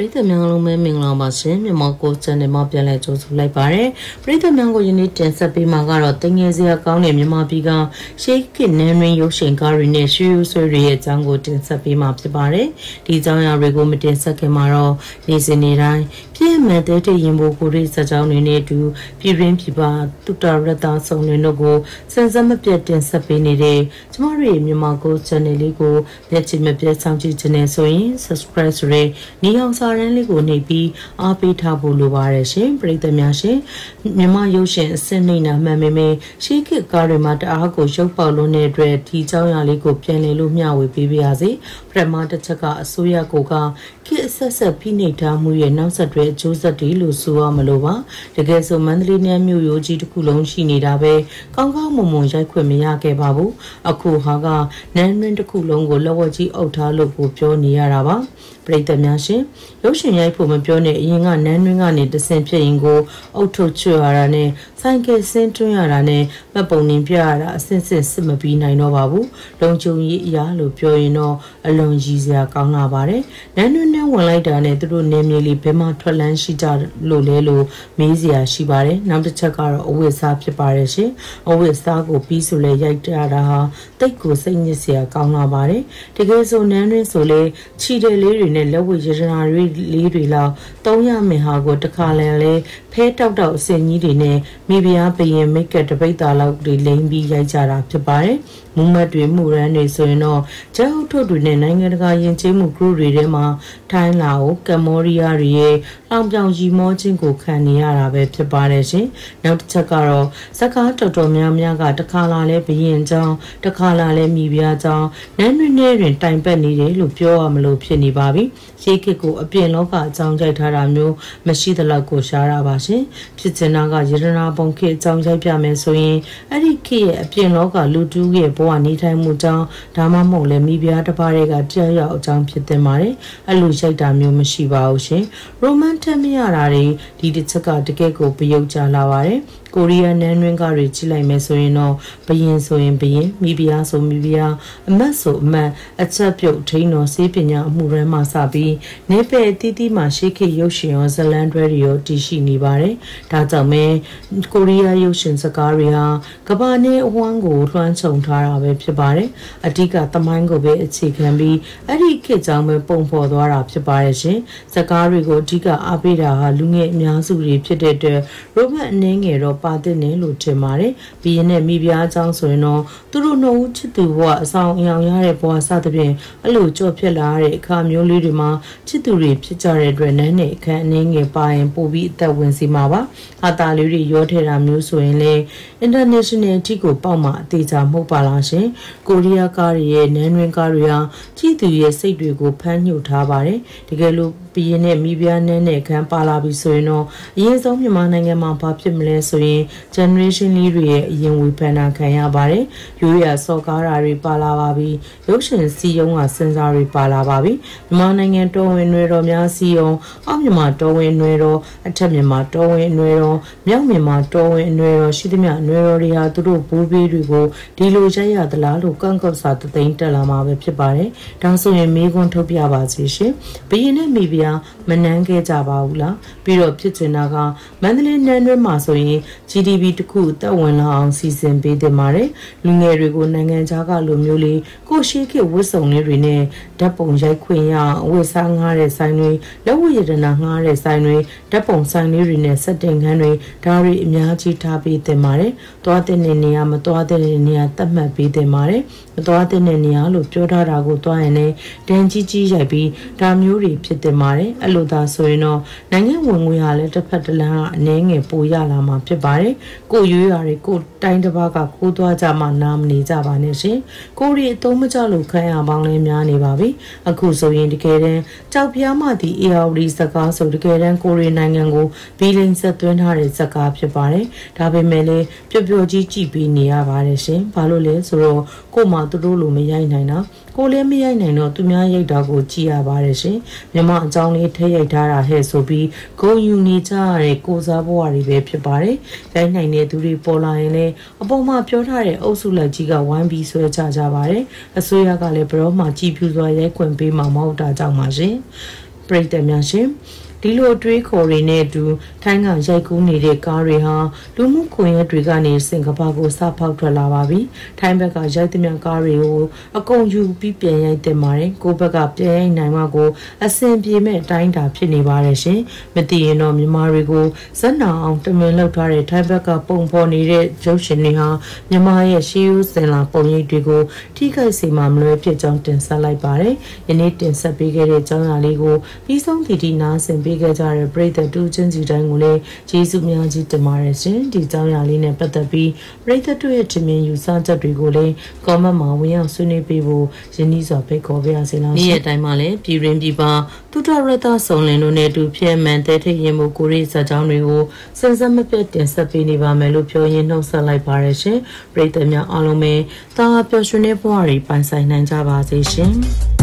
ရိသတ်များလုံးပဲမင်္ဂလာပါရှင်မြန်မာကို channel မှာပြန်လည်ကြိုဆိုလိုက်ပါရစေပရိသတ်များကိုယနေ့တင်ဆက်ပေးမှာကတော့တင်ငယ်စရာကောင်းတဲ့မြန်မာပြည်ကရှေးခေတ်နန်းရင်းရုပ်ရှင်ကားတွေနဲ့ရွှေရွှေဆွေတွေရဲ့အကြောင်းကိုတင်ဆက်ပေးမှာဖြစ်ပါတယ်ဒီအကြောင်းအရာတွေကိုမတင်ဆက်ခင်မှာတော့နေ့စဉ်နေ့တိုင်းပြည့်မှန်တဲ့တရင်ဘိုကိုရိစကြောင်းတွေနဲ့အတူပြည်ရင်းပြည်ပတုတ္တရတဆုံတွေတို့ကိုစင်စက်မပြတ်တင်ဆက်ပေးနေတဲ့ကျမတို့ရဲ့မြန်မာကို channel လေးကိုမျက်ခြေမပြတ်စောင့်ကြည့်ခြင်းနဲ့ဆိုရင် subscribe ဆိုတဲ့ညီအောင်စာရန်လေးကိုနှိပ်ပြီးအားပေးထားဖို့လိုပါတယ်ရှင်ပရိသတ်များရှင်မြန်မာရုပ်ရှင်အစစ်နှိမ့်နာမှန်ပေမဲ့ရှေးခေတ်ကားတွေမှာတအားကိုရုပ်ပေါက်လွန်းတဲ့အတွက်ဒီเจ้าရလေးကိုပြန်လည်လို့မျှဝေပေးပါရစေပထမတစ်ချက်ကအစိုးရကိုကခေတ်အဆက်ဆက်ဖိနှိပ်ထားမှုရဲ့နောက်ဆက်တွဲအကျိုးဆက်တွေလို့ဆိုရမလို့ပါတကယ်ဆိုမန္တလေးနယ်မြို့ရိုးကြီးတစ်ခုလုံးရှိနေတာပဲကောင်းကောင်းမွန်မွန်ရိုက်ခွင့်မရခဲ့ပါဘူးအခုဟာကနန်းရင်းတစ်ခုလုံးကိုလက်ဝက်ကြီးအုပ်ထားလို့ကိုပြောနေရတာပါ ပရိသတ်များရှင်ရုပ်ရှင်ရိုက်ဖို့မပြောနဲ့အရင်ကနန်းတွင်းကနေတဆင်ဖြစ်ရင်ကိုအုတ်ထုတ်ချွရတာနဲ့ ဆိုင်ကယ်ဆင်းတွင်းရတာနဲ့မပုံနေပြရတာအဆင့်ဆင့်စစ်မပြီးနိုင်တော့ပါဘူးလုံချုံကြီးအရာလို့ပြောရင်တော့အလွန်ရည်စရာကောင်းလာပါတယ်နန်းတွင်းနဲ့ဝင်လိုက်တာနဲ့သူတို့နေမြေလေးဘယ်မှထွက်လန်းရှိကြလို့လဲလို့မေးစရာရှိပါတယ်နောက်တစ်ချက်ကတော့အဝတ်စားဖြစ်ပါတယ်ရှင်အဝတ်စားကိုပြီးဆိုလဲရိုက်ကြတာဟာတိတ်ကိုစိတ်ညစ်စရာကောင်းလာပါတယ်တကယ်ဆိုနန်းတွင်းဆိုလေခြိတယ်လေးတွေနဲ့လက်ဝတ်ရတနာတွေလေးတွေလောက်သုံးရမယ်ဟာကိုတခါလဲလဲဖဲတောက်တောက်အစင်ကြီးတွေနဲ့မိဖုရားဘရင်မိတ်ကတပိတ်သားလောက်တွေလိမ့်ပြီးရိုက်ကြတာဖြစ်ပါတယ်မူမတ်တွေမှုရန်တွေဆိုရင်တော့ကျန်းဟုတ်ထုတ်တွေနဲ့နိုင်ငံတကာယဉ်ကျေးမှု group တွေထဲမှာထိုင်းလာကိုကမ္ဘောဒီးယားတွေရဲ့လောင်ပြောင်ရီမောခြင်းကိုခံနေရတာပဲဖြစ်ပါတယ်ရှင်နောက်တစ်ချက်ကတော့စကားတော်တော်များများကတခါလာလဲဘရင်ကြောင်းတခါလာလဲမိဖုရားကြောင်းနန်းတွင်တွင်တိုင်ပတ်နေတယ်လို့ပြောရမလို့ဖြစ်နေပါပြီရှေးခေတ်ကိုအပြင်လောကအကြောင်းကြိုက်ထားတာမျိုးမရှိသလောက်ကိုရှားတာပါရှင်ဖြစ်ချင်တာကယရနာပုံခေတ်အကြောင်းကြိုက်ပြမယ်ဆိုရင်အဲ့ဒီခေတ်ရဲ့အပြင်လောကလူတူးရဲ့ဘဝနေထိုင်မှုကြောင်းဒါမှမဟုတ်လည်းမိဖုရားတစ်ပါးတွေကကြောက်ရောက်အကြောင်းဖြစ်တင်ပါတယ်အဲ့လိုရိုက်တာမျိုးမရှိပါဘူးရှင်ရိုမန်တက်မရတာတွေဒီတစ်ချက်ကတကယ့်ကိုပယုတ်ကြလာပါတယ်ကိုရီးယားနန်းရင်းကားတွေကြည့်လိုက်မယ်ဆိုရင်တော့ဘရင်ဆိုရင်ဘရင်မိဖုရားဆိုမိဖုရားအမတ်ဆိုအမတ်အချက်ပြုတ်ထိန်းတော်စေးပညာအမှုရမ်းမှစပြီးနေပယ်တီးတီးမှာရှေးခေတ်ရုပ်ရှင်ရောဇလန်တွဲတွေရောတည်ရှိနေပါတယ်။ဒါကြောင့်မဲကိုရီးယားရုပ်ရှင်စကားတွေဟာကမ္ဘာနဲ့အဝန်းကိုလွှမ်းခြုံထားတာပဲဖြစ်ပါတယ်။အဓိကသမိုင်းကိုပဲအခြေခံပြီးအဲ့ဒီခေတ်ကြောင့်ပဲပုံဖော်သွားတာဖြစ်ပါတယ်ရှင်။စကားတွေကိုအဓိကအားပေးတာဟာလူငယ်အများစုတွေဖြစ်တဲ့အတွက်ရိုမန်အနေငယ်တော့ပါတဲ့နေလို့ထင်ပါတယ်။ပြီးရင်နဲ့မိဖုရားအကြောင်းဆိုရင်တော့သူတို့နှုတ်ချစ်သူဘဝအဆောင်အယောင်ရတဲ့ဘဝစသဖြင့်အဲ့လိုကြော့ဖြစ်လာတဲ့အခါမျိုးလေးတွေမှာချစ်သူတွေဖြစ်ကြတဲ့အတွက်နန်းနဲ့အခန်းအနေငယ်ပါရင်ပို့ပြီးအသက်ဝင်စီမှာပါ။ဟာတာလေးတွေရောထဲတာမျိုးဆိုရင်လေ international အထိကိုပေါက်မှအသေးချာမဟုတ်ပါလားရှင်။ကိုရီးယားကားတွေရဲ့နန်းတွင်ကားတွေဟာချစ်သူရဲ့စိတ်တွေကိုဖမ်းညှို့ထားပါတယ်။တကယ်လို့ဘီရင်နဲ့မိဖုရားနန်းနဲ့ခန်းပါလာပြီဆိုရင်တော့အရင်ဆုံးမြန်မာနိုင်ငံမှာဘာဖြစ်မလဲဆိုရင် generation လေးတွေရဲ့အရင်ဝေဖန်တာခံရပါတယ်။ရိုးရာစော်ကားတာတွေပါလာပါပြီ။ရုပ်ရှင်စီယုံကစင်စားတွေပါလာပါပြီ။မြန်မာနိုင်ငံတော်ဝင်တွေတော်များစီယုံအောက်မြန်မာတော်ဝင်တွေတော်အထက်မြန်မာတော်ဝင်တွေတော်မြောက်မြန်မာတော်ဝင်တွေတော်ရှိသမျှတွေတော်တွေဟာသူတို့ဘိုးဘေးတွေကိုဒီလိုရိုက်ရသလားလို့ကန့်ကောက်စာတသိန်းတက်လာမှာပဲဖြစ်ပါတယ်။ဒါဆိုရင်မေးခွန်းထုတ်ပြပါစီရှင်။ဘီရင်နဲ့မိဖုရားမနှမ်းခဲ့ကြပါဘူးလား။ပြီးတော့ဖြစ်ချင်တာကမန္တလေးနန်းတွင်းမှာဆိုရင် GDP တခုတက်ဝင်လာအောင်စီစဉ်ပေးတင်ပါတယ်။လူငယ်တွေကိုနိုင်ငံခြားကလူမျိုးလေးကိုရှိခေဝတ်စုံလေးတွေနဲ့ဓာတ်ပုံရိုက်ခွင့်ရအောင်ဝတ်စားငားတဲ့ဆိုင်တွေလက်ဝတ်ရတနာငားတဲ့ဆိုင်တွေဓာတ်ပုံဆိုင်လေးတွေနဲ့စက်တင်ခန်းတွေဒါတွေအများကြီးထားပေးတင်ပါတယ်။သွားတဲ့နေရာမသွားတဲ့နေရာသတ်မှတ်ပေးတင်ပါတယ်။မသွားတဲ့နေရာလို့ပြောထားတာကိုသွားရင်လည်းတန်ကြီးကြီးရိုက်ပြီးဒါမျိုးတွေဖြစ်တင်ပါတယ်။အဲ့လိုသာဆိုရင်တော့နိုင်ငံဝင်ငွေဟာလည်းတစ်ဖက်တစ်လမ်းကအနှဲငယ်ပိုရလာမှာဖြစ်ပါတယ်။ကိုရွေးရာတွေကိုတိုင်းတစ်ပါးကခိုးသွားကြမှနားမနေကြပါနဲ့ရှင်။ကိုရီအသုံးမကျလို့ခံရပေါင်းလဲများနေပါပြီ။အခုဆိုရင်တကယ်တမ်းကြောက်ပြားမှဒီ ARD စကားဆိုတကယ်တမ်းကိုရီနိုင်ငံကိုဘီလင်းဆက်သွင်းထားတဲ့စကားဖြစ်ပါတယ်။ဒါပေမဲ့လည်းပျော်ပျော်ကြီးကြည့်ပြီးနေရပါတယ်ရှင်။ဘာလို့လဲဆိုတော့ကိုမှသူတို့လိုမရိုက်နိုင်တာ။ကိုလည်းမရိုက်နိုင်တော့သူများရိုက်တာကိုကြည့်ရပါတယ်ရှင်။မြမအကြောင်းလေးထဲရိုက်ထားတာဟဲ့ဆိုပြီးဂုံယူနေကြရတဲ့ကိုစားဘဝတွေပဲဖြစ်ပါတယ်။ရိုက်နိုင်တဲ့သူတွေပေါ်လာရင်လည်းအပေါ်မှာပြောထားတဲ့အုပ်စုလိုက်ကြီးကဝိုင်းပြီးဆွဲချကြပါတယ်။အစိုးရကလည်းဘရော့မှကြည်ဖြူစွာရိုက်ခွင့်ပေးမှာမဟုတ်တာကြောင့်ပါရှင်။ပရိသတ်များရှင် ဒီလိုအတွေးခေါ်တွေနဲ့အတူထိုင်းကရိုက်ကူးနေတဲ့ကားတွေဟာလူမှုကွန်ရက်တွေကနေစင်ကာပူကိုစဖောက်ထွက်လာပါပြီ။ထိုင်းဘက်ကရိုက်သမျှကားတွေကိုအကုန်ယူပြီးပြန်ရိုက်တင်ပါတယ်။ကိုဘက်ကပြန်ရိုက်နိုင်မှကိုအဆင်ပြေမဲ့အတိုင်းတာဖြစ်နေပါတယ်ရှင်။မသိရင်တော့မြန်မာတွေကိုဇက်နာအောင်တမင်လောက်ထားတဲ့ထိုင်းဘက်ကပုံဖော်နေတဲ့ရုပ်ရှင်တွေဟာမြန်မာရဲ့ရှေးဦးစင်လာပုံရိပ်တွေကိုထိခိုက်စေမှာမလွဲဖြစ်ကြောင်းတင်ဆက်လိုက်ပါတယ်။ယနေ့တင်ဆက်ပေးခဲ့တဲ့အကြောင်းအရာလေးကိုပြီးဆုံးတီတီနားဆင်ပေးခဲ့ကြတဲ့ပရိသတ်တူချင်းစီတိုင်းကိုလည်းကျေးဇူးများကြီးတင်ပါတယ်ရှင်ဒီကြောင်းရာလေးနဲ့ပတ်သက်ပြီးပရိသတ်တို့ရဲ့ထင်မြင်ယူဆချက်တွေကိုလည်း comment မှာဝင်ရောက်ဆွေးနွေးပေးဖို့ယင်းဤစွာဖိတ်ခေါ်ပေးရစေလားနေ့ရက်တိုင်းမှာလည်းပြည်ရင်းပြည်ပတူတရတဆုံလင်တို့နဲ့အတူဖြစ်မှန်တဲ့ထိရင်မှုကိုရိဇာကြောင်းတွေကိုစင်စက်မပြတ်တင်ဆက်ပေးနေပါမယ်လို့ပြောရင်းနှုတ်ဆက်လိုက်ပါရရှင်ပရိသတ်များအားလုံးပဲတာပျော်ရွှင်တဲ့ဘဝတွေပိုင်ဆိုင်နိုင်ကြပါစေရှင်